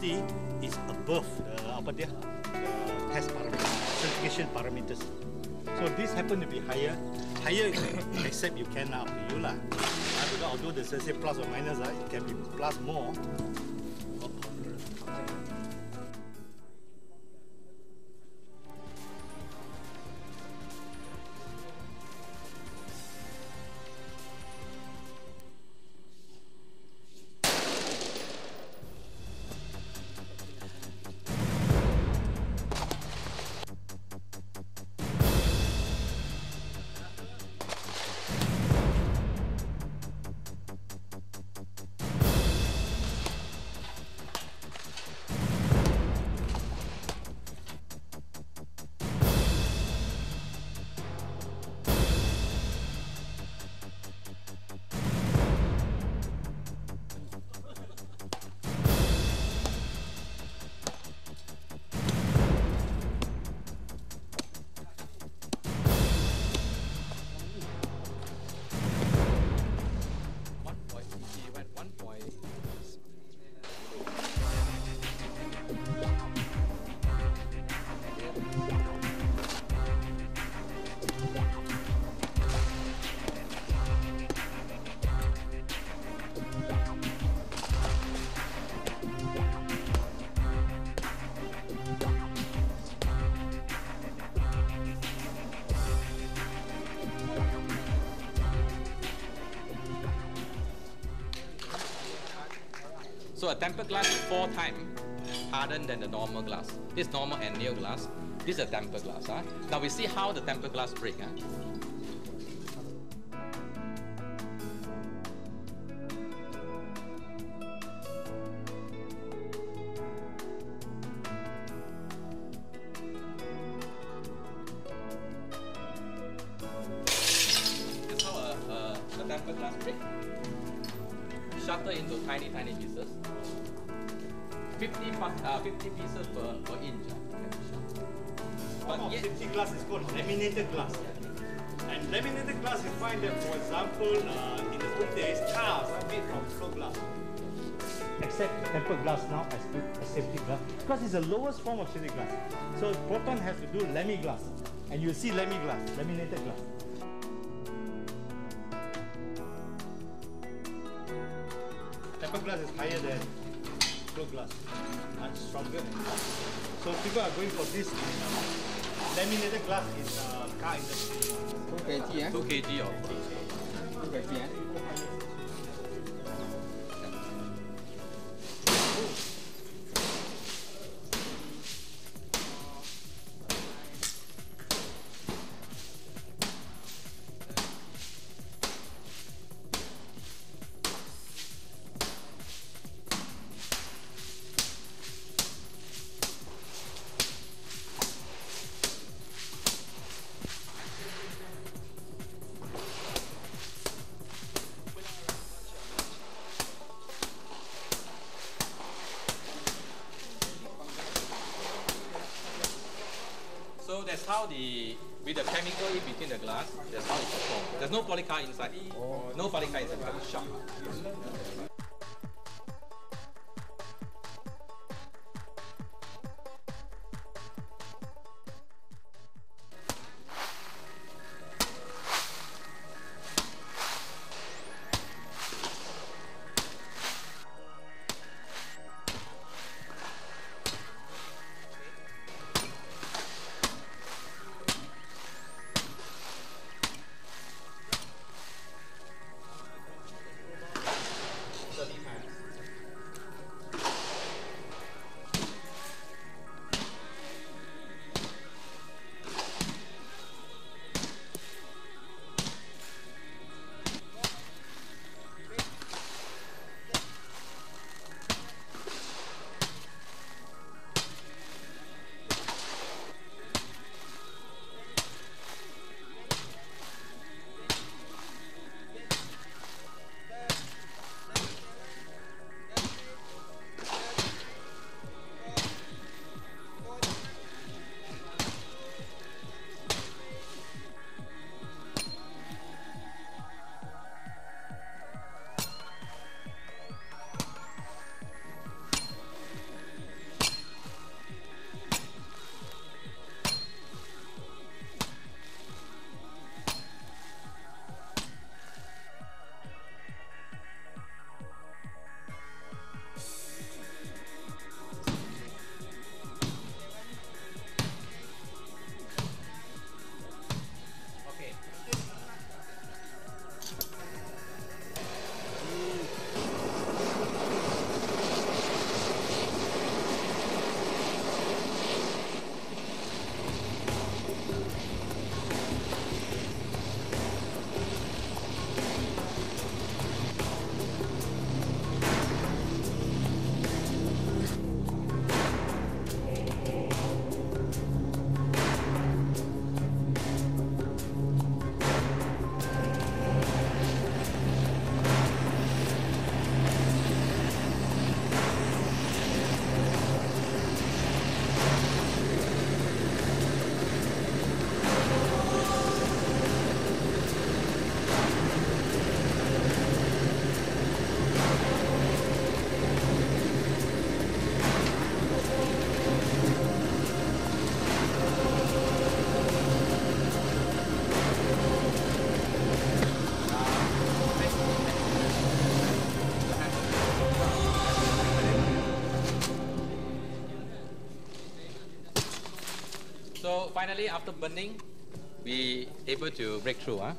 capacity is above the apa dia, the test parameters, certification parameters. So this happen to be higher. Higher, except you can up to you lah. Uh, although the say plus or minus, uh, it can be plus more. A tempered glass is four times hardened than the normal glass. This normal and anneal glass. This is a tempered glass. Huh? Now we see how the tempered glass break. Huh? Shatter into tiny, tiny pieces. 50, uh, 50 pieces per, per inch. can be shattered. Form But yet, safety glass is called laminated glass. And laminated glass, you find that, for example, uh, in the old days, cars are made from slow glass. Except tempered glass now as, safety glass, because it's the lowest form of safety glass. So Proton has to do lami glass, and you see lami glass, laminated glass. Than flow glass, much stronger. So people are going for this in uh, laminated glass in uh, car industry. 2 kg eh? 2 kg of 2 kg eh? How the with the chemical in between the glass, that's how it performs. There's no polycar inside. Oh. No polycar inside because it's finally, after burning, we able to break through. Huh?